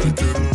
to do.